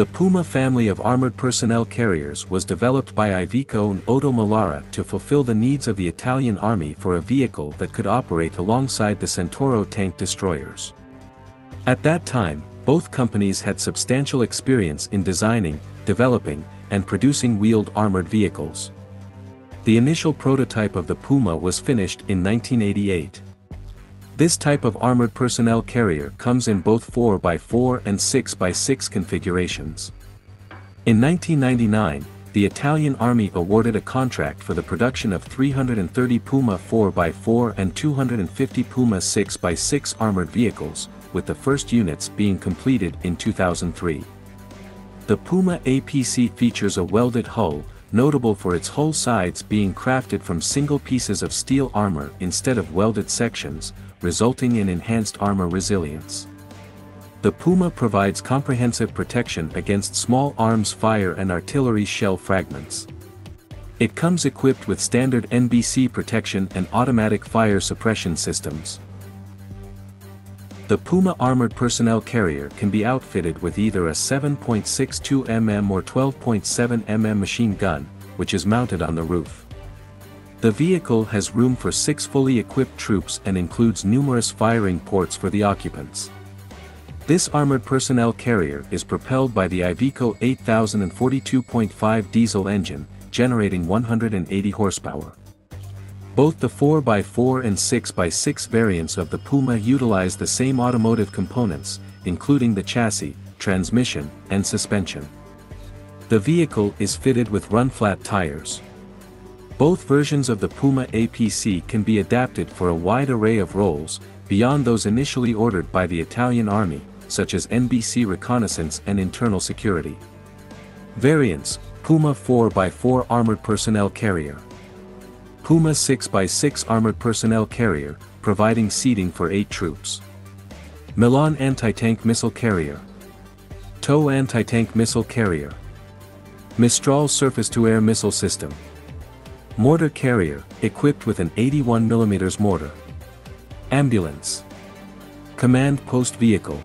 The Puma family of armored personnel carriers was developed by Iveco and Oto Melara to fulfill the needs of the Italian army for a vehicle that could operate alongside the Centauro tank destroyers. At that time, both companies had substantial experience in designing, developing, and producing wheeled armored vehicles. The initial prototype of the Puma was finished in 1988. This type of armored personnel carrier comes in both 4x4 and 6x6 configurations. In 1999, the Italian Army awarded a contract for the production of 330 Puma 4x4 and 250 Puma 6x6 armored vehicles, with the first units being completed in 2003. The Puma APC features a welded hull, notable for its whole sides being crafted from single pieces of steel armor instead of welded sections, resulting in enhanced armor resilience. The Puma provides comprehensive protection against small arms fire and artillery shell fragments. It comes equipped with standard NBC protection and automatic fire suppression systems. The Puma armored personnel carrier can be outfitted with either a 7.62 mm or 12.7 mm machine gun, which is mounted on the roof. The vehicle has room for six fully equipped troops and includes numerous firing ports for the occupants. This armored personnel carrier is propelled by the Iveco 8042.5 diesel engine, generating 180 horsepower. Both the 4x4 and 6x6 variants of the Puma utilize the same automotive components, including the chassis, transmission, and suspension. The vehicle is fitted with run-flat tires. Both versions of the Puma APC can be adapted for a wide array of roles, beyond those initially ordered by the Italian Army, such as NBC reconnaissance and internal security. Variants, Puma 4x4 Armored Personnel Carrier. Puma 6x6 Armored Personnel Carrier, providing seating for 8 troops. Milan Anti-Tank Missile Carrier. TOW Anti-Tank Missile Carrier. Mistral Surface-to-Air Missile System. Mortar carrier, equipped with an 81mm mortar. Ambulance. Command post vehicle,